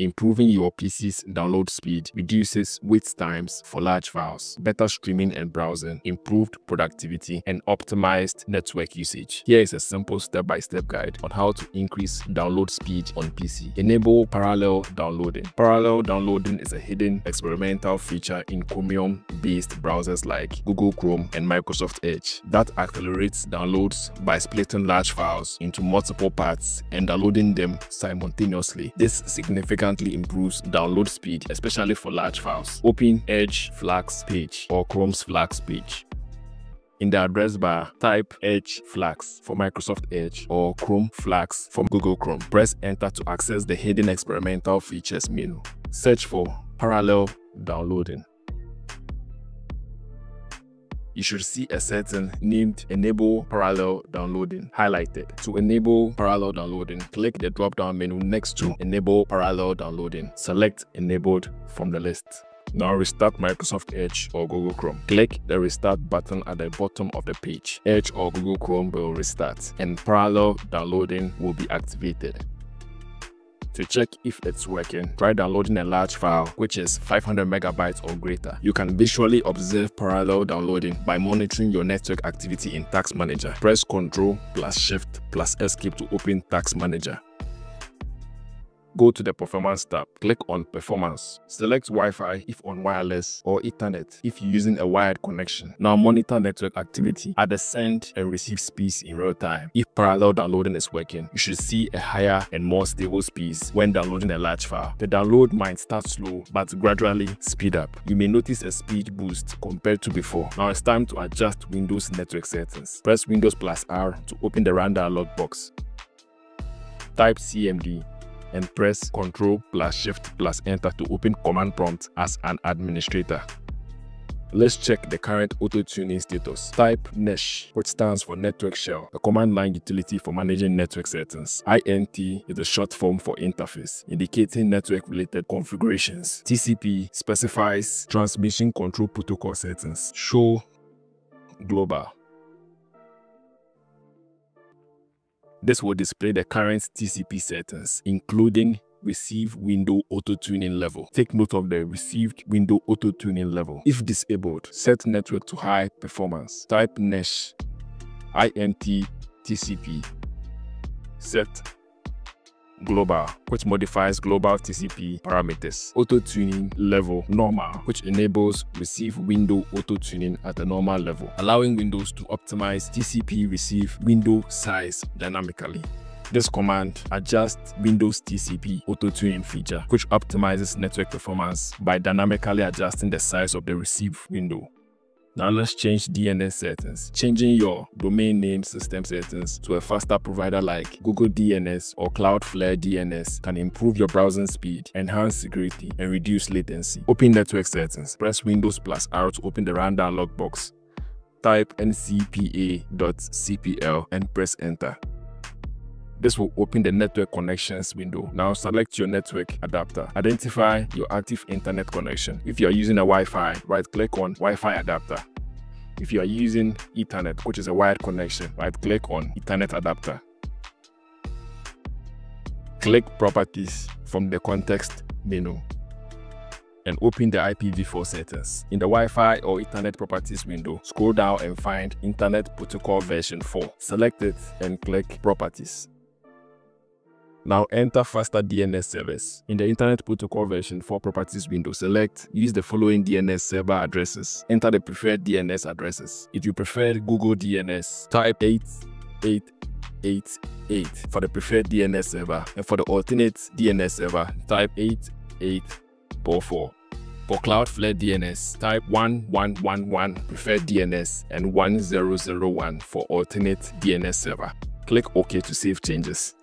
Improving your PC's download speed reduces wait times for large files, better streaming and browsing, improved productivity, and optimized network usage. Here is a simple step-by-step -step guide on how to increase download speed on PC. Enable parallel downloading. Parallel downloading is a hidden experimental feature in Chromium-based browsers like Google Chrome and Microsoft Edge that accelerates downloads by splitting large files into multiple parts and downloading them simultaneously. This significantly improves download speed, especially for large files. Open Edge Flags page or Chrome's Flags page. In the address bar, type Edge Flags for Microsoft Edge or Chrome Flags for Google Chrome. Press enter to access the hidden experimental features menu. Search for parallel downloading you should see a setting named Enable Parallel Downloading highlighted. To enable parallel downloading, click the drop-down menu next to Enable Parallel Downloading. Select Enabled from the list. Now restart Microsoft Edge or Google Chrome. Click the restart button at the bottom of the page. Edge or Google Chrome will restart and parallel downloading will be activated. To check if it's working, try downloading a large file, which is 500 megabytes or greater. You can visually observe parallel downloading by monitoring your network activity in Task Manager. Press Ctrl plus Shift plus Escape to open Task Manager go to the Performance tab, click on Performance. Select Wi-Fi if on wireless or Ethernet if you're using a wired connection. Now monitor network activity at the send and receive speeds in real time. If parallel downloading is working, you should see a higher and more stable speeds when downloading a large file. The download might start slow but gradually speed up. You may notice a speed boost compared to before. Now it's time to adjust Windows network settings. Press Windows plus R to open the run dialog box. Type CMD and press Ctrl plus Shift plus Enter to open command prompt as an administrator. Let's check the current auto-tuning status. Type netsh, which stands for Network Shell, a command line utility for managing network settings. INT is a short form for interface, indicating network-related configurations. TCP specifies transmission control protocol settings. Show global. This will display the current TCP settings, including receive window auto-tuning level. Take note of the received window auto-tuning level. If disabled, set network to high performance. Type netsh INT TCP. Set global, which modifies global TCP parameters. Auto-tuning level normal, which enables receive window auto-tuning at a normal level, allowing Windows to optimize TCP receive window size dynamically. This command adjusts Windows TCP auto-tuning feature, which optimizes network performance by dynamically adjusting the size of the receive window. Now let's change DNS settings. Changing your domain name system settings to a faster provider like Google DNS or Cloudflare DNS can improve your browsing speed, enhance security, and reduce latency. Open network settings. Press Windows plus R to open the run dialog box. Type ncpa.cpl and press enter. This will open the network connections window. Now select your network adapter. Identify your active internet connection. If you are using a Wi-Fi, right click on Wi-Fi adapter. If you are using Ethernet, which is a wired connection, right click on Ethernet adapter. Click Properties from the context menu and open the IPv4 settings. In the Wi-Fi or Ethernet properties window, scroll down and find Internet Protocol version 4. Select it and click Properties. Now enter faster DNS service. In the Internet Protocol version 4 properties window, select use the following DNS server addresses. Enter the preferred DNS addresses. If you prefer Google DNS, type 8888 for the preferred DNS server. And for the alternate DNS server, type 8844. For Cloudflare DNS, type 1111 preferred DNS and 1001 for alternate DNS server. Click OK to save changes.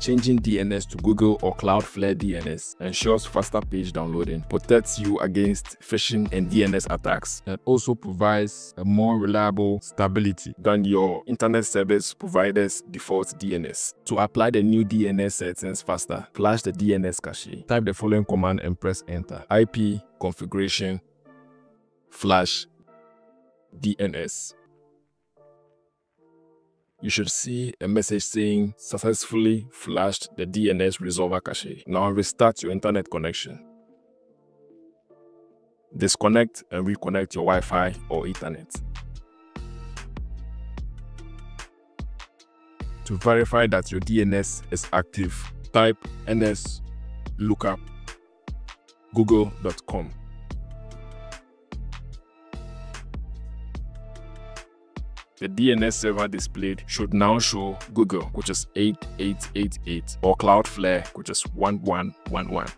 Changing DNS to Google or Cloudflare DNS ensures faster page downloading, protects you against phishing and DNS attacks, and also provides a more reliable stability than your internet service provider's default DNS. To apply the new DNS settings faster, flash the DNS cache. Type the following command and press enter. IP configuration flash DNS you should see a message saying successfully flashed the DNS resolver cache. Now restart your internet connection. Disconnect and reconnect your Wi-Fi or Ethernet. To verify that your DNS is active, type ns lookup google.com. The DNS server displayed should now show Google, which is 8888, or Cloudflare, which is 1111.